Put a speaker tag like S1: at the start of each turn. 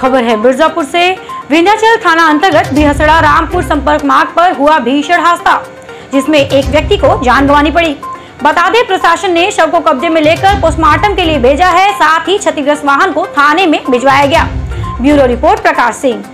S1: खबर है, मिर्जापुर से विंध्याचल थाना अंतर्गत बिहसड़ा रामपुर संपर्क मार्ग पर हुआ भीषण हादसा, जिसमें एक व्यक्ति को जान गंवानी पड़ी। बता दें, प्रशासन ने शव को कब्जे में लेकर पोस्टमार्टम के लिए भेजा है, साथ ही क्षतिग्रस्त वाहन को थाने में भिजवाया गया। Bureau report, Prakash Singh.